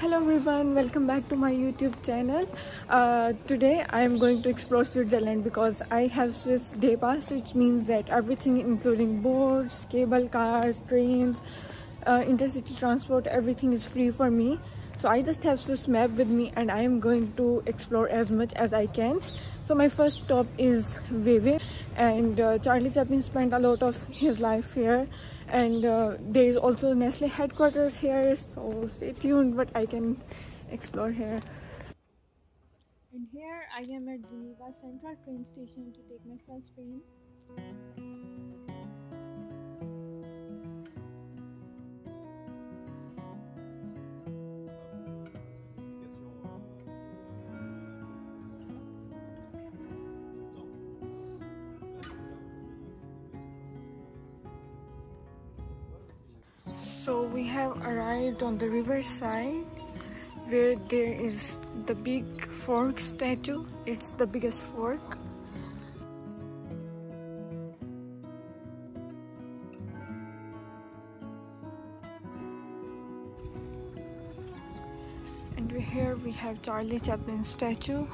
Hello everyone, welcome back to my YouTube channel. Uh, today I am going to explore Switzerland because I have Swiss Day Pass which means that everything including boats, cable cars, trains, uh, intercity transport, everything is free for me. So I just have Swiss map with me and I am going to explore as much as I can. So my first stop is Vevey and uh, Charlie Chaplin spent a lot of his life here and uh, there is also Nestle headquarters here. So stay tuned but I can explore here. And here I am at Geneva Central train station to take my first train so we have arrived on the riverside where there is the big fork statue. It's the biggest fork. And here we have charlie chaplin statue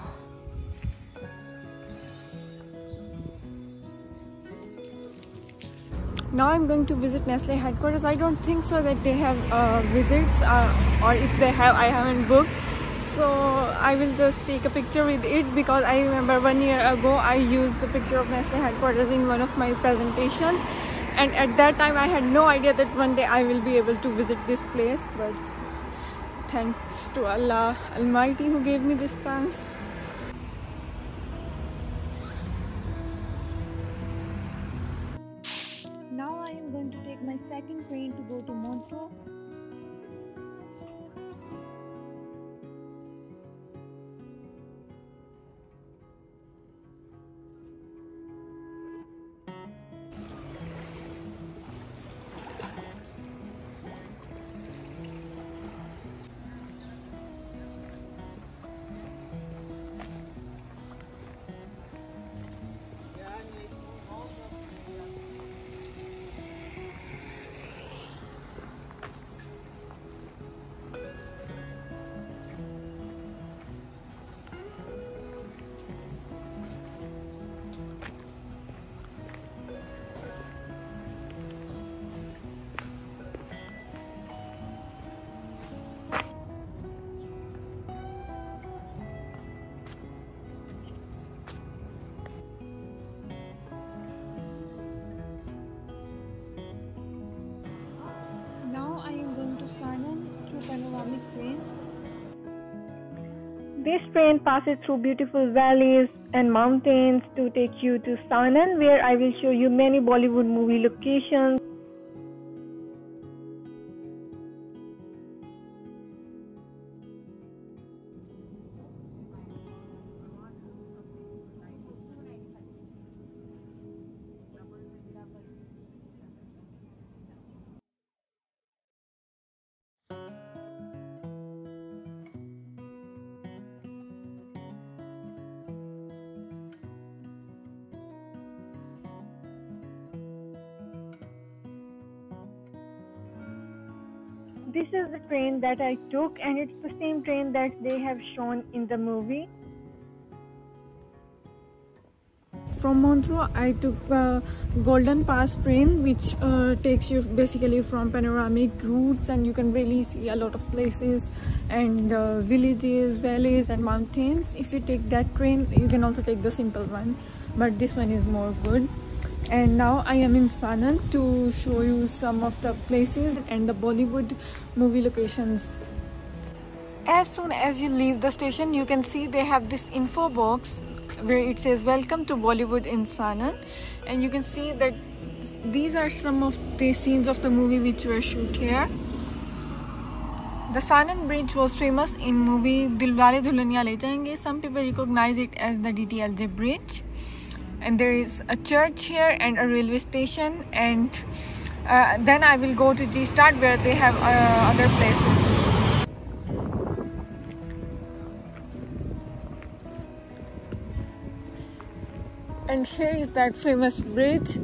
now i'm going to visit nestle headquarters. I don't think so that they have uh, visits uh, or if they have i haven't booked. So i will just take a picture with it because i remember one year ago i used the picture of nestle headquarters in one of my presentations. And at that time i had no idea that one day i will be able to visit this place. But thanks to allah almighty who gave me this chance my second train to go to Montreux. Panoramic train. This train passes through beautiful valleys and mountains to take you to Saanen, where I will show you many Bollywood movie locations. This is the train that I took, and it's the same train that they have shown in the movie. From Montreux, I took the Golden Pass train, which uh, takes you basically from panoramic routes, and you can really see a lot of places and uh, villages, valleys, and mountains. If you take that train, you can also take the simple one, but this one is more good and now I am in Saanen to show you some of the places and the Bollywood movie locations. As soon as you leave the station, you can see they have this info box where it says welcome to Bollywood in Saanen and you can see that these are some of the scenes of the movie which were shot here. The Saanen Bridge was famous in movie Dilwale Dulhaniya Le Jayenge. Some people recognize it as the DDLJ bridge and there is a church here and a railway station and uh, then I will go to Gstaad where they have uh, other places. And here is that famous bridge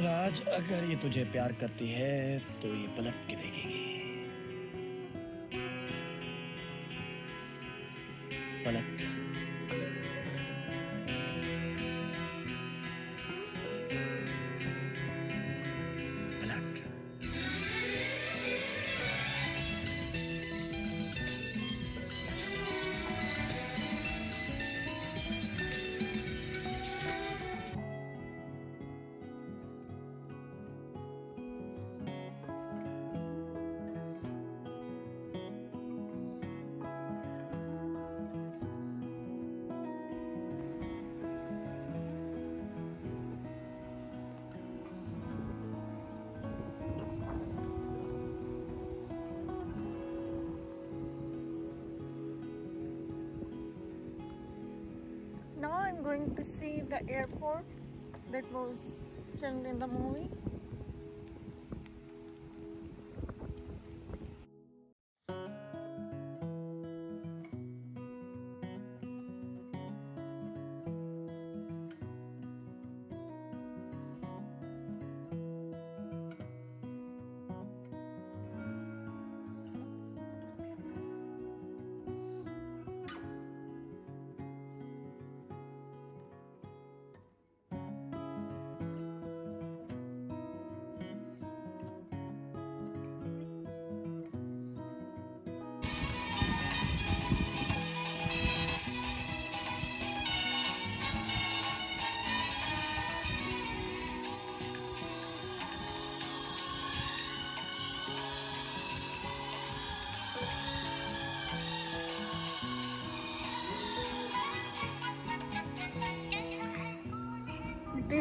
राज अगर ये तुझे प्यार करती है तो ये पलट के देखेगी। पलट going to see the airport that was filmed in the movie.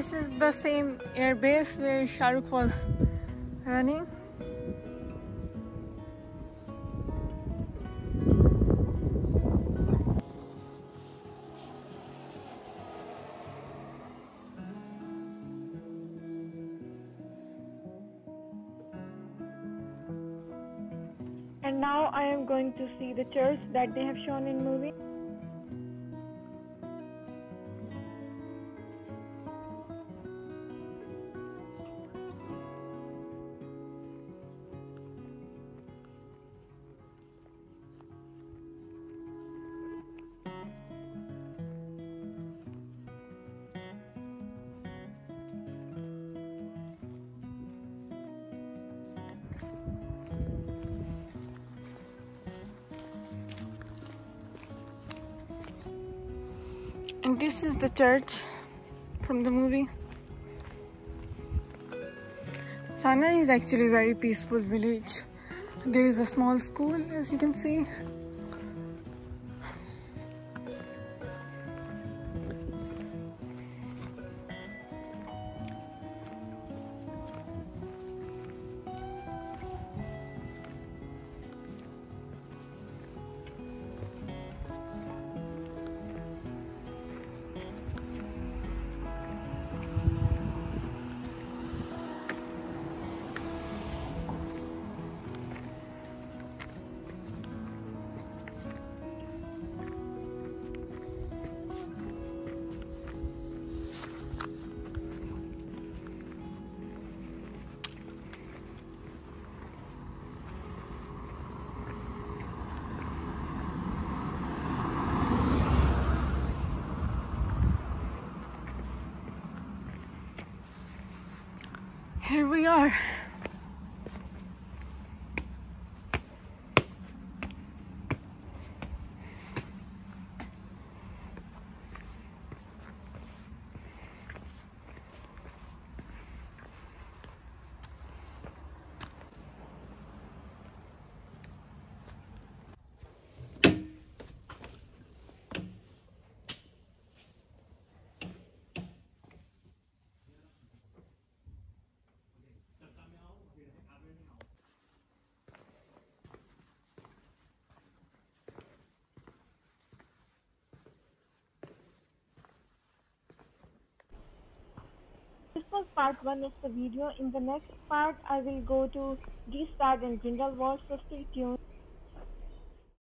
This is the same airbase where Shahrukh was running. And now I am going to see the church that they have shown in movie. And this is the church from the movie. Saanen is actually a very peaceful village. There is a small school as you can see. Here we are. This was part one of the video. In the next part, I will go to Gstaad and Grindelwald, so stay tuned.